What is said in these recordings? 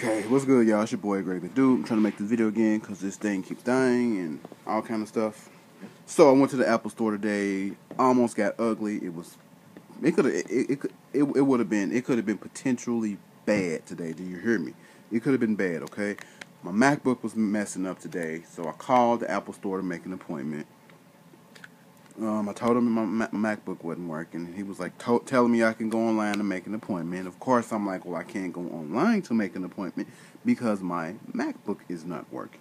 Okay, what's good, y'all? It's your boy the Dude. I'm trying to make this video again because this thing keeps dying and all kind of stuff. So I went to the Apple store today. Almost got ugly. It was, it could it, it, it, it would have been, it could have been potentially bad today. Do you hear me? It could have been bad. Okay, my MacBook was messing up today, so I called the Apple store to make an appointment. Um, I told him my, MacBook wasn't working. He was like to- telling me I can go online and make an appointment. Of course, I'm like, well, I can't go online to make an appointment because my MacBook is not working.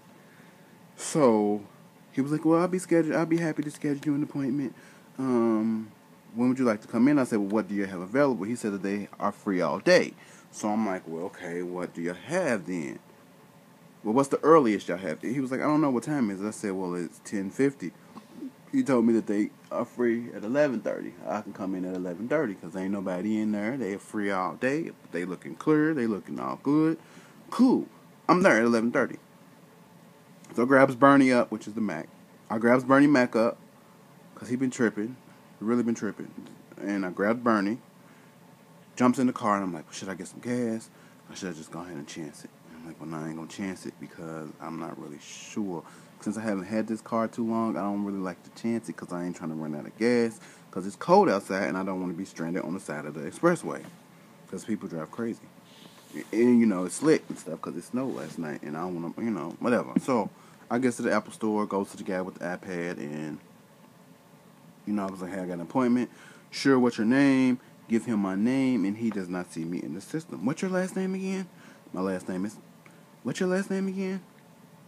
So he was like, well, I'll be scheduled. I'll be happy to schedule you an appointment. Um, when would you like to come in? I said, well, what do you have available? He said that they are free all day. So I'm like, well, okay, what do you have then? Well, what's the earliest y'all have? He was like, I don't know what time it is. I said, well, it's ten fifty he told me that they are free at 11:30. I can come in at 11:30 because ain't nobody in there. They are free all day. They looking clear. They looking all good. Cool. I'm there at 11:30. So grabs Bernie up, which is the Mac. I grabs Bernie Mac up because he been tripping, really been tripping. And I grabbed Bernie, jumps in the car, and I'm like, should I get some gas? Or should I just go ahead and chance it? And like, well, no, I ain't gonna chance it because I'm not really sure since I haven't had this car too long, I don't really like to chance it because I ain't trying to run out of gas because it's cold outside and I don't want to be stranded on the side of the expressway because people drive crazy. And, you know, it's slick and stuff because it snowed last night and I don't want to, you know, whatever. So I get to the Apple store, goes to the guy with the iPad and, you know, I was like, hey, I got an appointment. Sure, what's your name? Give him my name and he does not see me in the system. What's your last name again? My last name is, what's your last name again?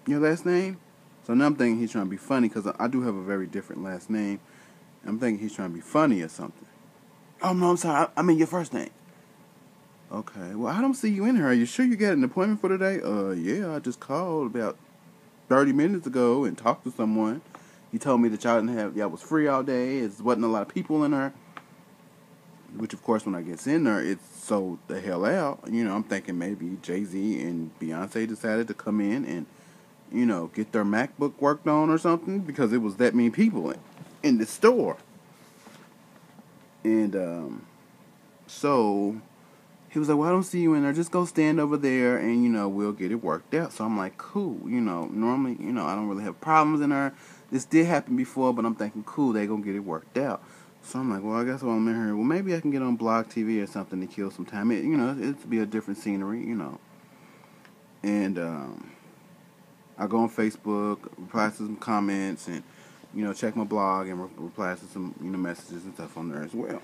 Your last name? So now I'm thinking he's trying to be funny because I do have a very different last name. I'm thinking he's trying to be funny or something. Oh no, I'm sorry. I, I mean your first name. Okay. Well, I don't see you in here. Are you sure you got an appointment for today? Uh, yeah. I just called about 30 minutes ago and talked to someone. He told me that y'all didn't have y'all was free all day. It wasn't a lot of people in there. Which of course, when I gets in there, it's sold the hell out. You know, I'm thinking maybe Jay Z and Beyonce decided to come in and you know, get their MacBook worked on or something because it was that many people in, in the store. And um, so he was like, Well, I don't see you in there. Just go stand over there and, you know, we'll get it worked out. So I'm like, Cool. You know, normally, you know, I don't really have problems in there. This did happen before, but I'm thinking, Cool, they to get it worked out. So I'm like, Well, I guess while I'm in here, well, maybe I can get on Blog TV or something to kill some time. It, you know, it'd be a different scenery, you know. And, um, I go on Facebook, reply to some comments, and you know check my blog and re- reply to some you know messages and stuff on there as well.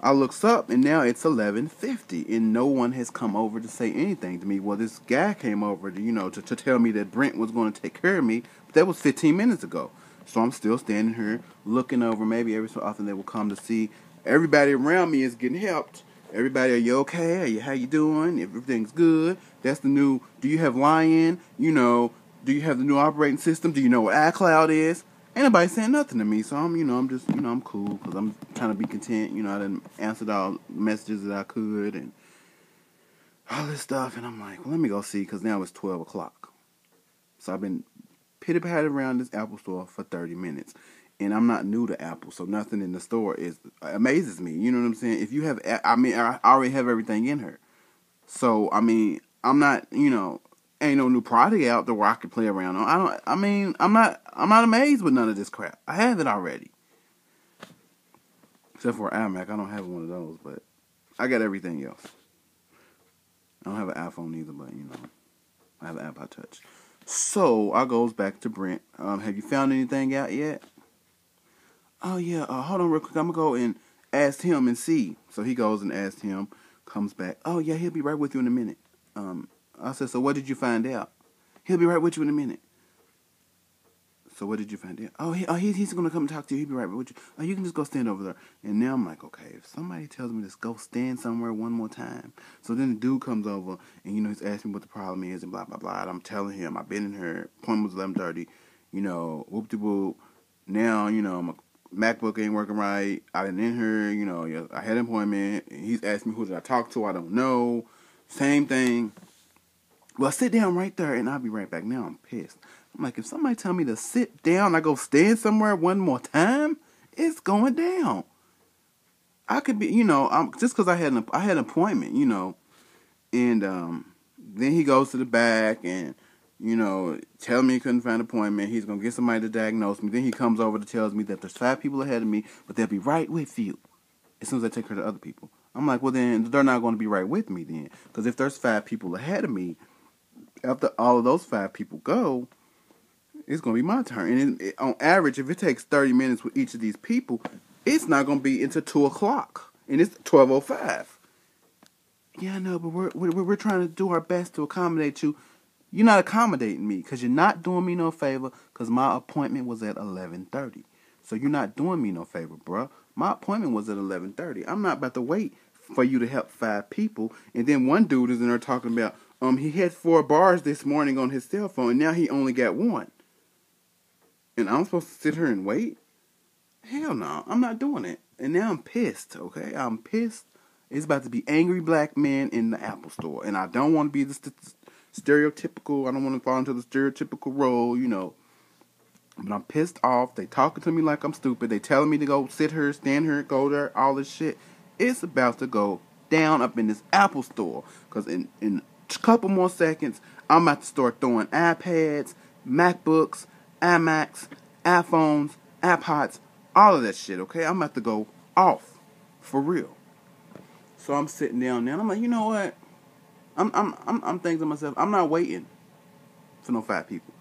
I looks up and now it's eleven fifty, and no one has come over to say anything to me. Well, this guy came over to you know to, to tell me that Brent was going to take care of me, but that was fifteen minutes ago. So I'm still standing here looking over. Maybe every so often they will come to see. Everybody around me is getting helped Everybody, are you okay? Are you how you doing? Everything's good. That's the new. Do you have Lion? You know. Do you have the new operating system? Do you know what iCloud is? Ain't nobody saying nothing to me, so I'm, you know, I'm just, you know, I'm cool because I'm trying to be content. You know, I didn't answer all messages that I could and all this stuff, and I'm like, well, let me go see because now it's twelve o'clock. So I've been pitty patted around this Apple store for thirty minutes and I'm not new to Apple, so nothing in the store is amazes me. You know what I'm saying? If you have, I mean, I already have everything in her, so I mean, I'm not, you know, ain't no new product out there where I can play around on. I don't. I mean, I'm not. I'm not amazed with none of this crap. I have it already, except for iMac. I don't have one of those, but I got everything else. I don't have an iPhone either, but you know, I have an iPod Touch. So I goes back to Brent. Um, have you found anything out yet? oh yeah, uh, hold on real quick. I'm gonna go and ask him and see. So he goes and asks him, comes back. Oh yeah, he'll be right with you in a minute. Um, I said, so what did you find out? He'll be right with you in a minute. So what did you find out? Oh, he, oh he, he's gonna come and talk to you. He'll be right with you. Oh, you can just go stand over there. And now I'm like, okay, if somebody tells me to go stand somewhere one more time. So then the dude comes over and you know he's asking me what the problem is and blah blah blah. And I'm telling him I've been in here. Appointment was 11:30. You know, whoop de whoop. Now you know I'm MacBook ain't working right. I didn't in here, you know, I had an appointment. He's asking me who did I talk to. I don't know. Same thing. Well, sit down right there, and I'll be right back. Now I'm pissed. I'm like, if somebody tell me to sit down, I go stand somewhere one more time, it's going down. I could be, you know, I'm just because I had an I had an appointment, you know, and um, then he goes to the back and you know, tell me he couldn't find an appointment. He's gonna get somebody to diagnose me. Then he comes over to tells me that there's five people ahead of me, but they'll be right with you as soon as I take care of other people. I'm like, well then they're not going to be right with me then, because if there's five people ahead of me, after all of those five people go, it's going to be my turn. And it, it, on average, if it takes 30 minutes with each of these people, it's not going to be until two o'clock, and it's 12:05. Yeah, I know, but we're, we're we're trying to do our best to accommodate you. You're not accommodating me because you're not doing me no favor because my appointment was at 11:30. So you're not doing me no favor, bruh. My appointment was at 11:30. I'm not about to wait for you to help five people. And then one dude is in there talking about um he had four bars this morning on his cell phone and now he only got one. And I'm supposed to sit here and wait? Hell no, I'm not doing it. And now I'm pissed, okay? I'm pissed. It's about to be angry black men in the Apple store. And I don't want to be the st- stereotypical, I don't want to fall into the stereotypical role, you know. But I'm pissed off. They talking to me like I'm stupid. They telling me to go sit here, stand here, go there, all this shit. It's about to go down up in this Apple store. Cause in in a couple more seconds, I'm about to start throwing iPads, MacBooks, iMacs, iPhones, iPods, all of that shit. Okay, I'm about to go off for real. So I'm sitting down there. And I'm like, you know what? I'm I'm I'm I'm thinking to myself, I'm not waiting for no fat people.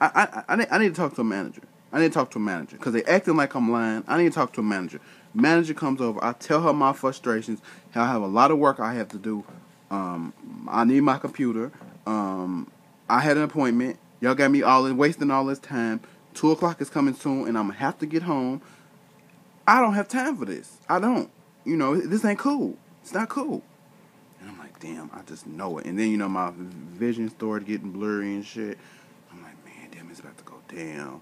I I I need, I need to talk to a manager. I need to talk to a manager because they acting like I'm lying. I need to talk to a manager. Manager comes over. I tell her my frustrations. I have a lot of work I have to do. Um, I need my computer. Um, I had an appointment. Y'all got me all in wasting all this time. Two o'clock is coming soon, and I'm gonna have to get home. I don't have time for this. I don't. You know, this ain't cool. It's not cool. And I'm like, damn, I just know it. And then you know my vision started getting blurry and shit. I'm like, man, damn, it's about to go down.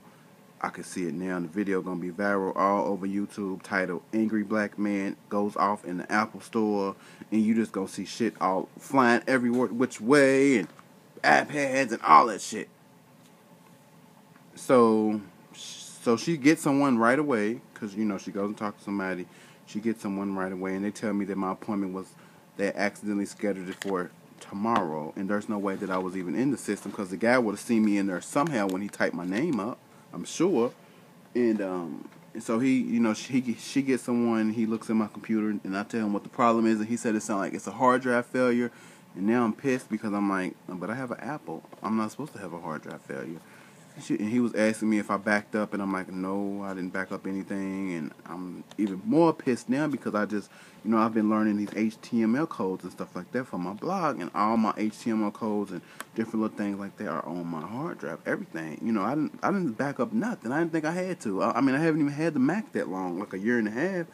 I can see it now. The video gonna be viral all over YouTube. Titled "Angry Black Man Goes Off in the Apple Store," and you just gonna see shit all flying everywhere, which way, and iPads and all that shit. So, so she gets someone right away because you know she goes and talks to somebody. She gets someone right away, and they tell me that my appointment was they accidentally scheduled it for tomorrow, and there's no way that I was even in the system because the guy would have seen me in there somehow when he typed my name up. I'm sure, and um, and so he, you know, she she gets someone. He looks at my computer, and I tell him what the problem is, and he said it sounded like it's a hard drive failure. And now I'm pissed because I'm like, but I have an Apple. I'm not supposed to have a hard drive failure. And he was asking me if I backed up, and I'm like, no, I didn't back up anything. And I'm even more pissed now because I just, you know, I've been learning these HTML codes and stuff like that for my blog, and all my HTML codes and different little things like that are on my hard drive. Everything, you know, I didn't, I didn't back up nothing. I didn't think I had to. I, I mean, I haven't even had the Mac that long, like a year and a half.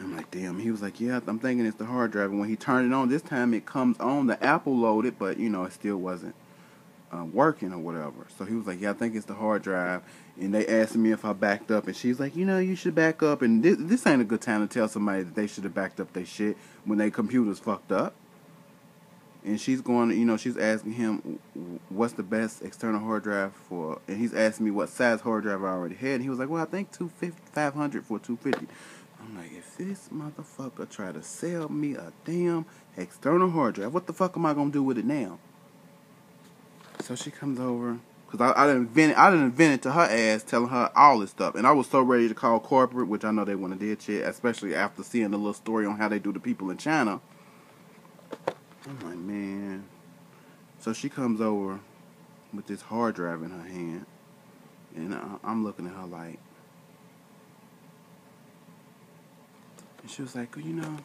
I'm like, damn. He was like, yeah, I'm thinking it's the hard drive. And when he turned it on, this time it comes on. The Apple loaded, but you know, it still wasn't uh, working or whatever. So he was like, yeah, I think it's the hard drive. And they asked me if I backed up, and she's like, you know, you should back up. And this, this ain't a good time to tell somebody that they should have backed up their shit when their computer's fucked up. And she's going, you know, she's asking him what's the best external hard drive for, and he's asking me what size hard drive I already had. And he was like, well, I think 500 for 250. I'm like, if this motherfucker try to sell me a damn external hard drive, what the fuck am I gonna do with it now? So she comes over because I, I didn't invent it, I didn't invent it to her ass, telling her all this stuff, and I was so ready to call corporate, which I know they want to do shit, especially after seeing the little story on how they do the people in China. I'm like, man. So she comes over with this hard drive in her hand, and I, I'm looking at her like, and she was like, well, you know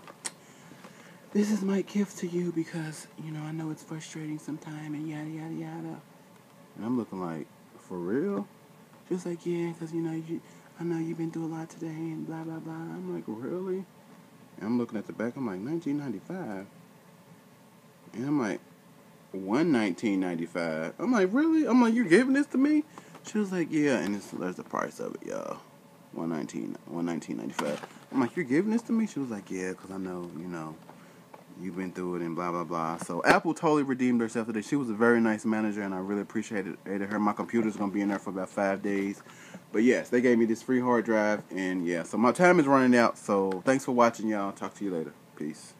this is my gift to you because, you know, I know it's frustrating sometimes and yada, yada, yada. And I'm looking like, for real? She was like, yeah, because, you know, you, I know you've been through a lot today and blah, blah, blah. I'm like, really? And I'm looking at the back. I'm like, 1995. And I'm like, one 1995. I'm like, really? I'm like, you're giving this to me? She was like, yeah, and it's, there's the price of it, y'all. 119, 119.95. I'm like, you're giving this to me? She was like, yeah, because I know, you know, you've been through it and blah blah blah. So Apple totally redeemed herself today. She was a very nice manager and I really appreciated it. her. My computer's gonna be in there for about five days. But yes, they gave me this free hard drive and yeah, so my time is running out. So thanks for watching y'all. Talk to you later. Peace.